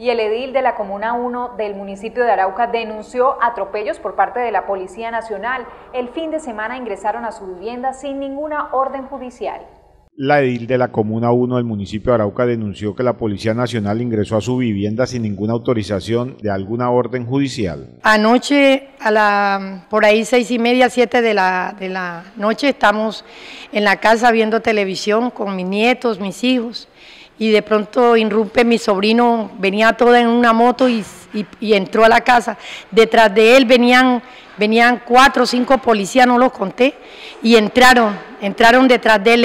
y el edil de la Comuna 1 del municipio de Arauca denunció atropellos por parte de la Policía Nacional. El fin de semana ingresaron a su vivienda sin ninguna orden judicial. La edil de la Comuna 1 del municipio de Arauca denunció que la Policía Nacional ingresó a su vivienda sin ninguna autorización de alguna orden judicial. Anoche, a la, por ahí seis y media, siete de la, de la noche, estamos en la casa viendo televisión con mis nietos, mis hijos, y de pronto irrumpe mi sobrino, venía todo en una moto y, entró a la casa. Detrás de él venían, venían cuatro o cinco policías, no los conté, y entraron entraron detrás de él,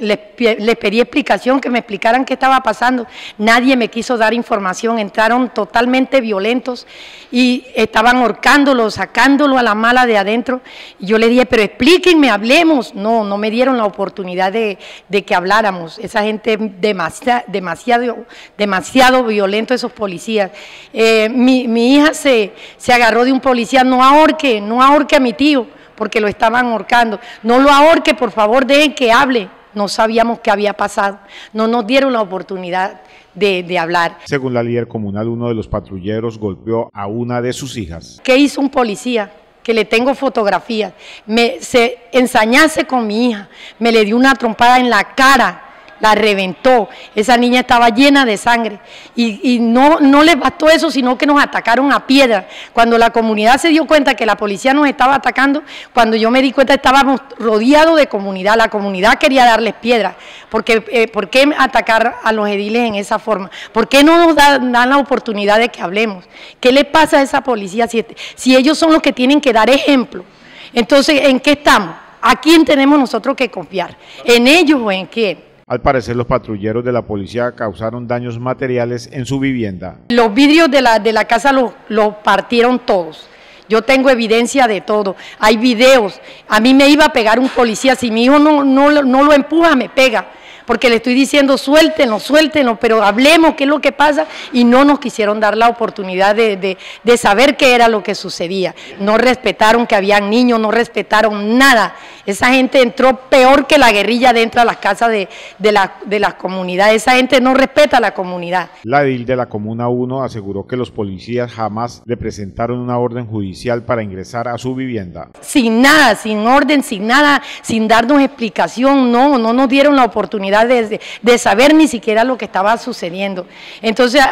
les, pedí explicación, que me explicaran qué estaba pasando. Nadie me quiso dar información, entraron totalmente violentos y estaban ahorcándolo, sacándolo a la mala de adentro. Y yo le dije, pero explíquenme, hablemos. No, no me dieron la oportunidad de, que habláramos. Esa gente demasiado, demasiado, demasiado violento, esos policías. Eh, mi, hija se agarró de un policía, no ahorque, no ahorque a mi tío porque lo estaban ahorcando. No lo ahorque, por favor, dejen que hable. No sabíamos qué había pasado. No nos dieron la oportunidad de, hablar. Según la líder comunal, uno de los patrulleros golpeó a una de sus hijas. ¿Qué hizo un policía? que le tengo fotografías, me se ensañase con mi hija, me le dio una trompada en la cara, la reventó. Esa niña estaba llena de sangre. Y, no, no les bastó eso, sino que nos atacaron a piedra. Cuando la comunidad se dio cuenta que la policía nos estaba atacando, cuando yo me di cuenta estábamos rodeados de comunidad. La comunidad quería darles piedra. Porque, eh, ¿Por qué atacar a los ediles en esa forma? ¿Por qué no nos dan, la oportunidad de que hablemos? ¿Qué le pasa a esa policía si, si ellos son los que tienen que dar ejemplo? Entonces, ¿en qué estamos? ¿A quién tenemos nosotros que confiar? ¿En ellos o en quién? Al parecer, los patrulleros de la policía causaron daños materiales en su vivienda. Los vidrios de la, de la casa los lo partieron todos. Yo tengo evidencia de todo. Hay videos. A mí me iba a pegar un policía. Si mi hijo no, no, no lo empuja, me pega porque le estoy diciendo suéltenlo, suéltenlo, pero hablemos qué es lo que pasa y no nos quisieron dar la oportunidad de, saber qué era lo que sucedía. No respetaron que habían niños, no respetaron nada. Esa gente entró peor que la guerrilla dentro de las casas de, la, de las comunidades. Esa gente no respeta a la comunidad. La edil de la Comuna 1 aseguró que los policías jamás le presentaron una orden judicial para ingresar a su vivienda. Sin nada, sin orden, sin nada, sin darnos explicación, no, no nos dieron la oportunidad de, saber ni siquiera lo que estaba sucediendo. Entonces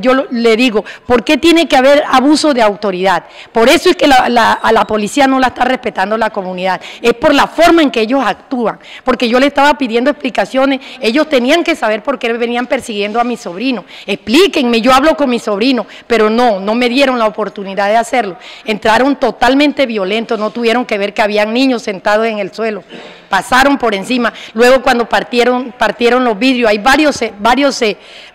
yo le digo, ¿por qué tiene que haber abuso de autoridad? Por eso es que a la policía no la está respetando la comunidad, es por la forma en que ellos actúan, porque yo le estaba pidiendo explicaciones, ellos tenían que saber por qué venían persiguiendo a mi sobrino, explíquenme, yo hablo con mi sobrino, pero no, no me dieron la oportunidad de hacerlo, entraron totalmente violentos, no tuvieron que ver que habían niños sentados en el suelo, pasaron por encima, luego cuando partieron partieron los vidrios, hay varios, varios,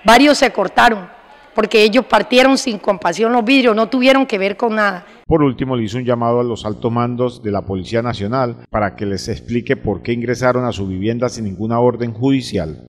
varios se cortaron, porque ellos partieron sin compasión los vidrios, no tuvieron que ver con nada. Por último, le hizo un llamado a los altos mandos de la Policía Nacional para que les explique por qué ingresaron a su vivienda sin ninguna orden judicial.